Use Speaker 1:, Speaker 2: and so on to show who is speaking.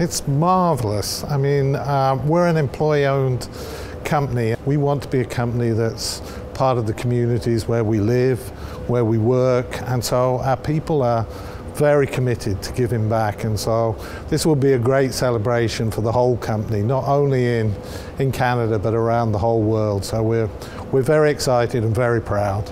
Speaker 1: It's marvellous. I mean, uh, we're an employee owned company. We want to be a company that's part of the communities where we live, where we work, and so our people are very committed to giving back and so this will be a great celebration for the whole company not only in in Canada but around the whole world so we're we're very excited and very proud